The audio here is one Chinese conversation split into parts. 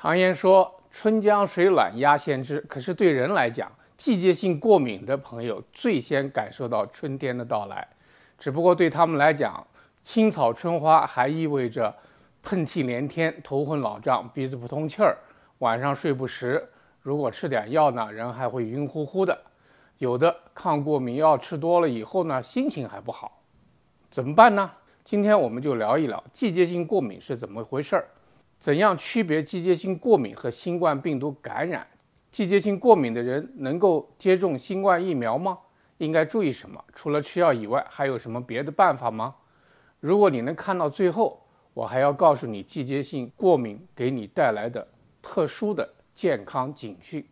常言说“春江水暖鸭先知”，可是对人来讲，季节性过敏的朋友最先感受到春天的到来。只不过对他们来讲，青草春花还意味着喷嚏连天、头昏脑胀、鼻子不通气儿，晚上睡不实。如果吃点药呢，人还会晕乎乎的。有的抗过敏药吃多了以后呢，心情还不好，怎么办呢？今天我们就聊一聊季节性过敏是怎么回事儿。怎样区别季节性过敏和新冠病毒感染？季节性过敏的人能够接种新冠疫苗吗？应该注意什么？除了吃药以外，还有什么别的办法吗？如果你能看到最后，我还要告诉你季节性过敏给你带来的特殊的健康警讯。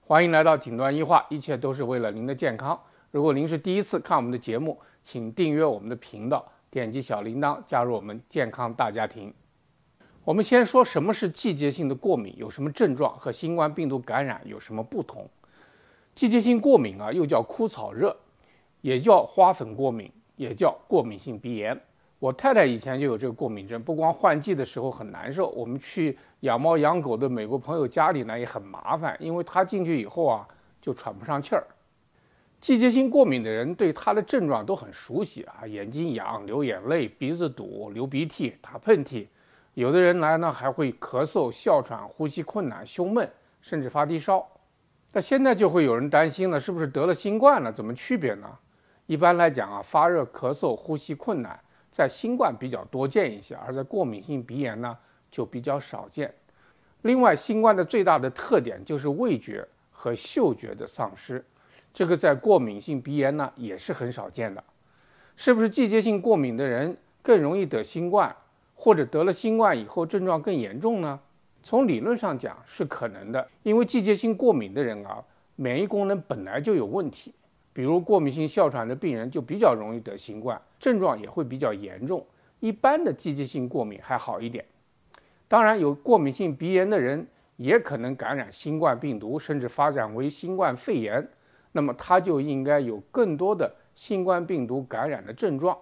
欢迎来到顶端医话，一切都是为了您的健康。如果您是第一次看我们的节目，请订阅我们的频道，点击小铃铛，加入我们健康大家庭。我们先说什么是季节性的过敏，有什么症状，和新冠病毒感染有什么不同？季节性过敏啊，又叫枯草热，也叫花粉过敏，也叫过敏性鼻炎。我太太以前就有这个过敏症，不光换季的时候很难受，我们去养猫养狗的美国朋友家里呢也很麻烦，因为他进去以后啊就喘不上气儿。季节性过敏的人对他的症状都很熟悉啊，眼睛痒、流眼泪、鼻子堵、流鼻涕、打喷嚏。有的人来呢，还会咳嗽、哮喘、呼吸困难、胸闷，甚至发低烧。那现在就会有人担心了，是不是得了新冠了？怎么区别呢？一般来讲啊，发热、咳嗽、呼吸困难在新冠比较多见一些，而在过敏性鼻炎呢就比较少见。另外，新冠的最大的特点就是味觉和嗅觉的丧失，这个在过敏性鼻炎呢也是很少见的。是不是季节性过敏的人更容易得新冠？或者得了新冠以后症状更严重呢？从理论上讲是可能的，因为季节性过敏的人啊，免疫功能本来就有问题。比如过敏性哮喘的病人就比较容易得新冠，症状也会比较严重。一般的季节性过敏还好一点。当然，有过敏性鼻炎的人也可能感染新冠病毒，甚至发展为新冠肺炎，那么他就应该有更多的新冠病毒感染的症状。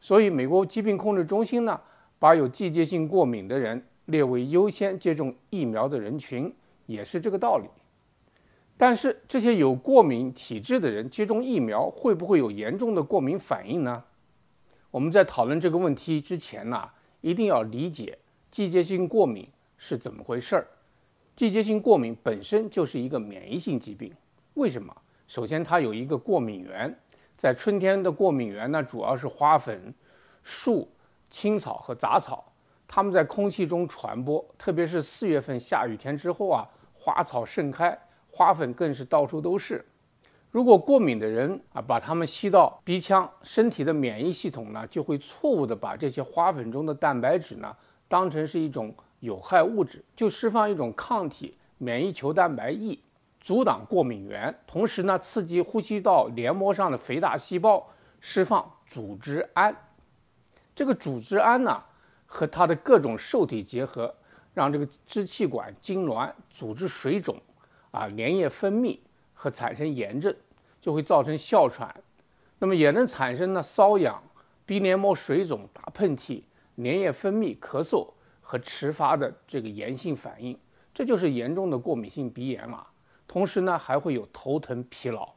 所以，美国疾病控制中心呢。把有季节性过敏的人列为优先接种疫苗的人群，也是这个道理。但是这些有过敏体质的人接种疫苗会不会有严重的过敏反应呢？我们在讨论这个问题之前呢，一定要理解季节性过敏是怎么回事儿。季节性过敏本身就是一个免疫性疾病，为什么？首先它有一个过敏源，在春天的过敏源呢，主要是花粉、树。青草和杂草，它们在空气中传播，特别是四月份下雨天之后啊，花草盛开，花粉更是到处都是。如果过敏的人啊，把它们吸到鼻腔，身体的免疫系统呢，就会错误的把这些花粉中的蛋白质呢，当成是一种有害物质，就释放一种抗体免疫球蛋白 E，阻挡过敏源，同时呢，刺激呼吸道黏膜上的肥大细胞释放组织胺。这个组织胺呢，和它的各种受体结合，让这个支气管痉挛、组织水肿，啊，粘液分泌和产生炎症，就会造成哮喘。那么也能产生呢瘙痒、鼻黏膜水肿、打喷嚏、粘液分泌、咳嗽和迟发的这个炎性反应，这就是严重的过敏性鼻炎了。同时呢，还会有头疼、疲劳。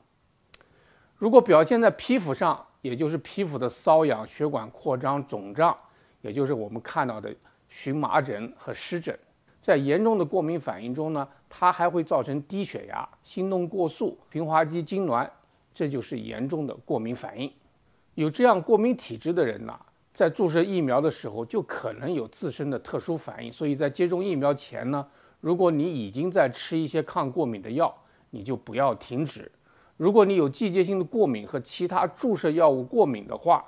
如果表现在皮肤上，也就是皮肤的瘙痒、血管扩张、肿胀，也就是我们看到的荨麻疹和湿疹。在严重的过敏反应中呢，它还会造成低血压、心动过速、平滑肌痉挛，这就是严重的过敏反应。有这样过敏体质的人呢，在注射疫苗的时候就可能有自身的特殊反应。所以在接种疫苗前呢，如果你已经在吃一些抗过敏的药，你就不要停止。如果你有季节性的过敏和其他注射药物过敏的话，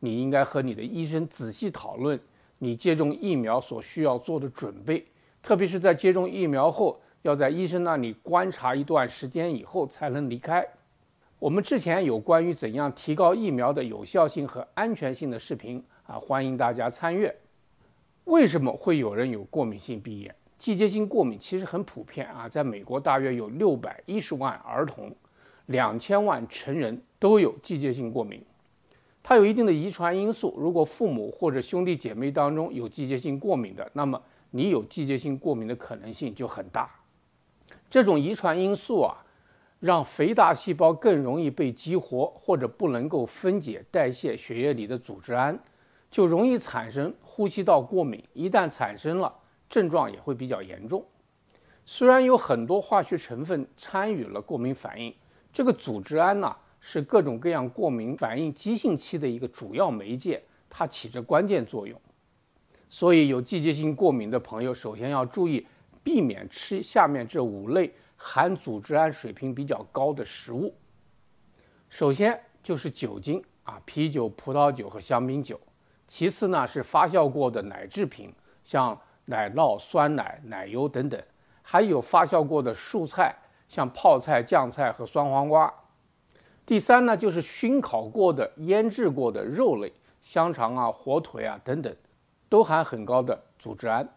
你应该和你的医生仔细讨论你接种疫苗所需要做的准备，特别是在接种疫苗后，要在医生那里观察一段时间以后才能离开。我们之前有关于怎样提高疫苗的有效性和安全性的视频啊，欢迎大家参阅。为什么会有人有过敏性鼻炎？季节性过敏其实很普遍啊，在美国大约有六百一十万儿童。两千万成人都有季节性过敏，它有一定的遗传因素。如果父母或者兄弟姐妹当中有季节性过敏的，那么你有季节性过敏的可能性就很大。这种遗传因素啊，让肥大细胞更容易被激活，或者不能够分解代谢血液里的组织胺，就容易产生呼吸道过敏。一旦产生了，症状也会比较严重。虽然有很多化学成分参与了过敏反应，这个组织胺呢是各种各样过敏反应急性期的一个主要媒介，它起着关键作用。所以有季节性过敏的朋友，首先要注意避免吃下面这五类含组织胺水平比较高的食物。首先就是酒精啊，啤酒、葡萄酒和香槟酒；其次呢是发酵过的奶制品，像奶酪、酸奶、奶油等等。还有发酵过的蔬菜，像泡菜、酱菜和酸黄瓜。第三呢，就是熏烤过的、腌制过的肉类，香肠啊、火腿啊等等，都含很高的组织胺。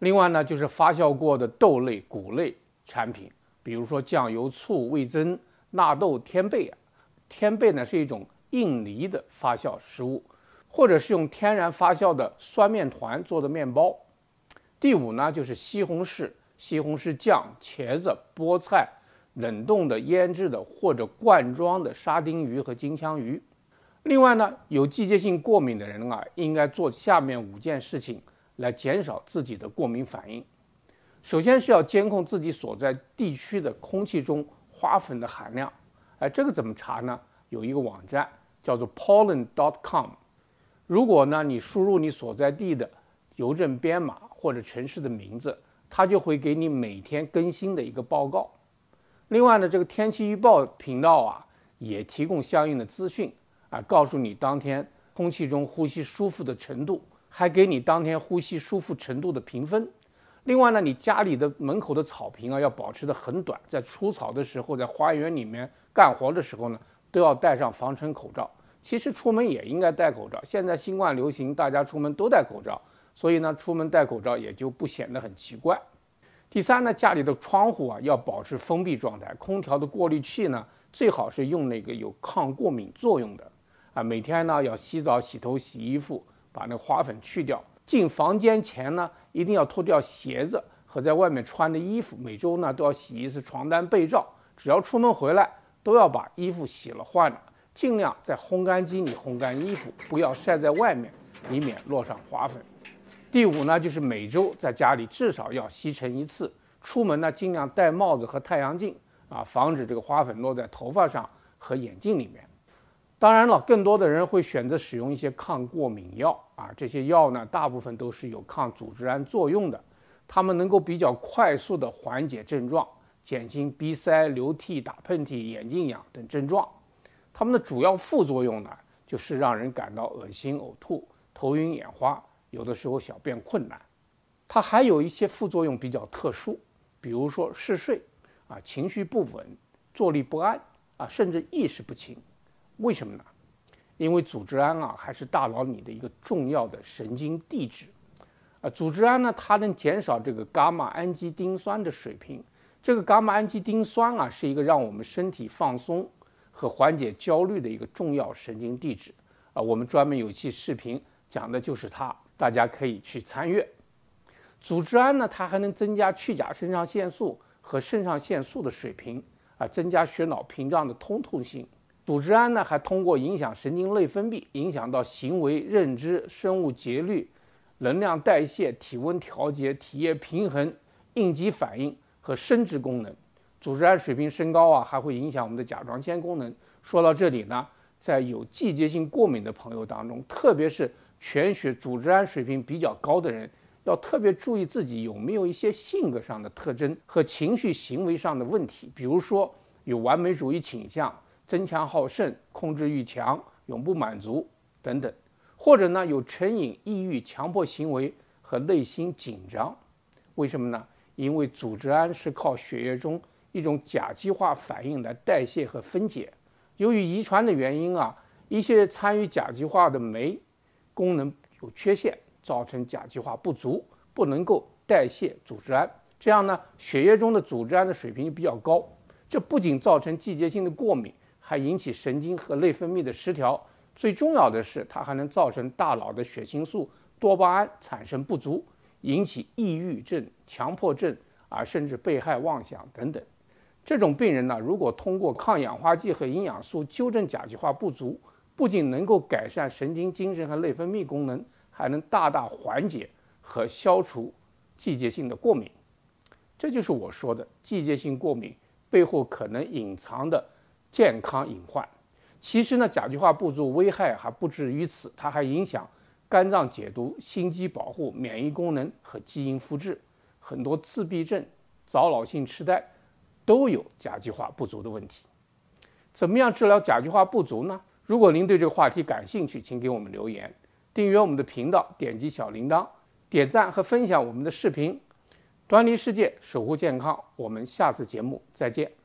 另外呢，就是发酵过的豆类、谷类产品，比如说酱油、醋、味增、纳豆、天贝啊。天贝呢是一种硬梨的发酵食物，或者是用天然发酵的酸面团做的面包。第五呢，就是西红柿。西红柿酱、茄子、菠菜、冷冻的、腌制的或者罐装的沙丁鱼和金枪鱼。另外呢，有季节性过敏的人啊，应该做下面五件事情来减少自己的过敏反应。首先是要监控自己所在地区的空气中花粉的含量。哎，这个怎么查呢？有一个网站叫做 pollen.com。如果呢，你输入你所在地的邮政编码或者城市的名字。它就会给你每天更新的一个报告。另外呢，这个天气预报频道啊，也提供相应的资讯啊，告诉你当天空气中呼吸舒服的程度，还给你当天呼吸舒服程度的评分。另外呢，你家里的门口的草坪啊，要保持的很短，在除草的时候，在花园里面干活的时候呢，都要戴上防尘口罩。其实出门也应该戴口罩。现在新冠流行，大家出门都戴口罩。所以呢，出门戴口罩也就不显得很奇怪。第三呢，家里的窗户啊要保持封闭状态，空调的过滤器呢最好是用那个有抗过敏作用的啊。每天呢要洗澡、洗头、洗衣服，把那花粉去掉。进房间前呢一定要脱掉鞋子和在外面穿的衣服。每周呢都要洗一次床单被罩。只要出门回来都要把衣服洗了换了，尽量在烘干机里烘干衣服，不要晒在外面，以免落上花粉。第五呢，就是每周在家里至少要吸尘一次。出门呢，尽量戴帽子和太阳镜啊，防止这个花粉落在头发上和眼镜里面。当然了，更多的人会选择使用一些抗过敏药啊，这些药呢，大部分都是有抗组织胺作用的，它们能够比较快速的缓解症状，减轻鼻塞、流涕、打喷嚏、眼睛痒等症状。它们的主要副作用呢，就是让人感到恶心、呕吐、头晕眼花。有的时候小便困难，它还有一些副作用比较特殊，比如说嗜睡，啊，情绪不稳，坐立不安，啊，甚至意识不清。为什么呢？因为组织胺啊，还是大脑里的一个重要的神经递质，啊，组织胺呢，它能减少这个伽马氨基丁酸的水平。这个伽马氨基丁酸啊，是一个让我们身体放松和缓解焦虑的一个重要神经递质。啊，我们专门有期视频讲的就是它。大家可以去参阅。组织胺呢，它还能增加去甲肾上腺素和肾上腺素的水平啊，增加血脑屏障的通透性。组织胺呢，还通过影响神经内分泌，影响到行为、认知、生物节律、能量代谢、体温调节、体液平衡、应激反应和生殖功能。组织胺水平升高啊，还会影响我们的甲状腺功能。说到这里呢，在有季节性过敏的朋友当中，特别是全血组织胺水平比较高的人，要特别注意自己有没有一些性格上的特征和情绪行为上的问题，比如说有完美主义倾向、争强好胜、控制欲强、永不满足等等，或者呢有成瘾、抑郁、强迫行为和内心紧张。为什么呢？因为组织胺是靠血液中一种甲基化反应来代谢和分解，由于遗传的原因啊，一些参与甲基化的酶。功能有缺陷，造成甲基化不足，不能够代谢组织胺，这样呢，血液中的组织胺的水平就比较高。这不仅造成季节性的过敏，还引起神经和内分泌的失调。最重要的是，它还能造成大脑的血清素、多巴胺产生不足，引起抑郁症、强迫症啊，甚至被害妄想等等。这种病人呢，如果通过抗氧化剂和营养素纠正甲基化不足，不仅能够改善神经、精神和内分泌功能，还能大大缓解和消除季节性的过敏。这就是我说的季节性过敏背后可能隐藏的健康隐患。其实呢，甲基化不足危害还不止于此，它还影响肝脏解毒、心肌保护、免疫功能和基因复制。很多自闭症、早老性痴呆都有甲基化不足的问题。怎么样治疗甲基化不足呢？如果您对这个话题感兴趣，请给我们留言，订阅我们的频道，点击小铃铛，点赞和分享我们的视频。端倪世界，守护健康。我们下次节目再见。